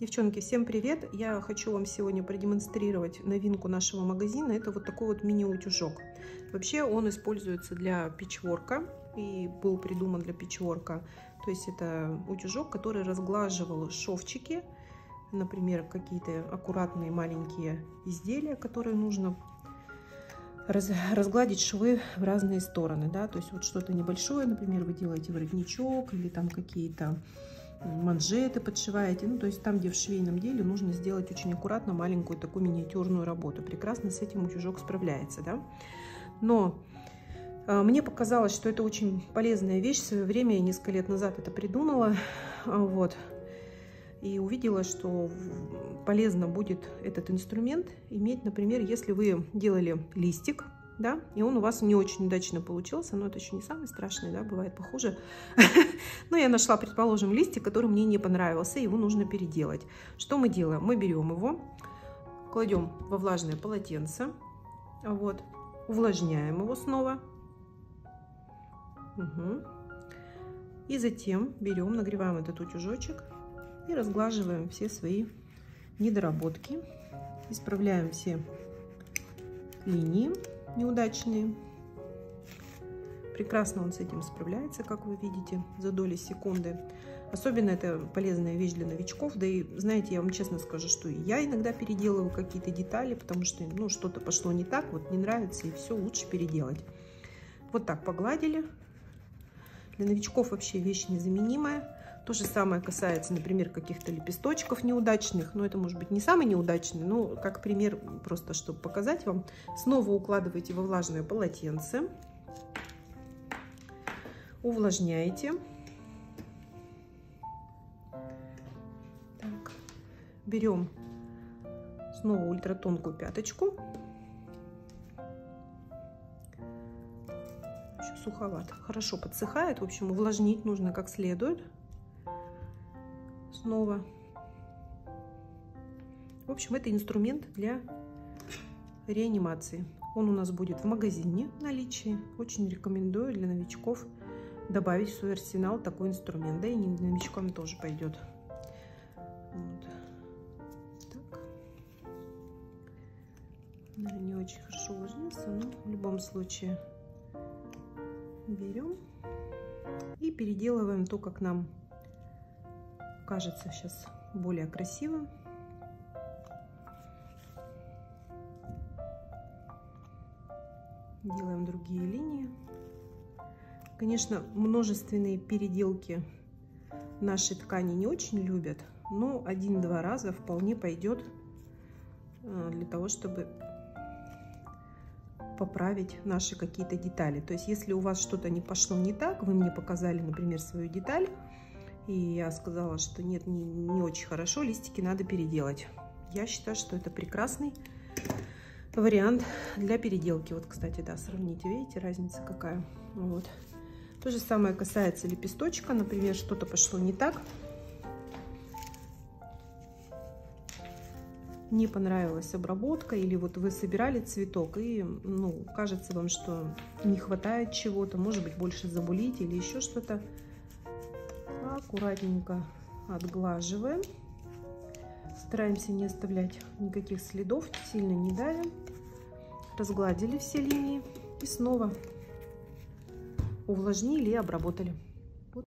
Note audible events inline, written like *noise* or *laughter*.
Девчонки, всем привет! Я хочу вам сегодня продемонстрировать новинку нашего магазина. Это вот такой вот мини-утюжок. Вообще он используется для пичворка и был придуман для пичворка. То есть это утюжок, который разглаживал шовчики, например, какие-то аккуратные маленькие изделия, которые нужно раз, разгладить швы в разные стороны, да, то есть вот что-то небольшое, например, вы делаете воротничок или там какие-то манжеты подшиваете. Ну, то есть там, где в швейном деле, нужно сделать очень аккуратно маленькую такую миниатюрную работу. Прекрасно с этим утюжок справляется, да. Но э, мне показалось, что это очень полезная вещь. В свое время я несколько лет назад это придумала. Вот. И увидела, что полезно будет этот инструмент иметь, например, если вы делали листик, да, и он у вас не очень удачно получился, но это еще не самый страшный, да, бывает похуже. *laughs* Но я нашла, предположим, листик, который мне не понравился, его нужно переделать. Что мы делаем? Мы берем его, кладем во влажное полотенце, вот, увлажняем его снова. И затем берем, нагреваем этот утюжочек и разглаживаем все свои недоработки, исправляем все линии неудачные. Прекрасно он с этим справляется, как вы видите, за доли секунды. Особенно это полезная вещь для новичков. Да и, знаете, я вам честно скажу, что я иногда переделываю какие-то детали, потому что, ну, что-то пошло не так, вот не нравится, и все лучше переделать. Вот так погладили. Для новичков вообще вещь незаменимая. То же самое касается, например, каких-то лепесточков неудачных. Но это может быть не самый неудачный, но как пример, просто чтобы показать вам. Снова укладываете во влажное полотенце. Увлажняете. Так. Берем снова ультратонкую пяточку. Еще суховато. Хорошо подсыхает. В общем, увлажнить нужно как следует снова. В общем, это инструмент для реанимации. Он у нас будет в магазине в наличии. Очень рекомендую для новичков добавить в свой арсенал такой инструмент. Да и новичкам тоже пойдет. Вот. Так. Не очень хорошо ложится, но в любом случае берем и переделываем то, как нам кажется сейчас более красивым. Делаем другие линии. Конечно, множественные переделки нашей ткани не очень любят, но один-два раза вполне пойдет э, для того, чтобы поправить наши какие-то детали. То есть, если у вас что-то не пошло не так, вы мне показали, например, свою деталь, и я сказала, что нет, не, не очень хорошо, листики надо переделать. Я считаю, что это прекрасный вариант для переделки. Вот, кстати, да, сравните, видите, разница какая. Вот. То же самое касается лепесточка. Например, что-то пошло не так. Не понравилась обработка, или вот вы собирали цветок, и, ну, кажется вам, что не хватает чего-то, может быть, больше забулить или еще что-то аккуратненько отглаживаем. Стараемся не оставлять никаких следов, сильно не давим. Разгладили все линии и снова увлажнили и обработали.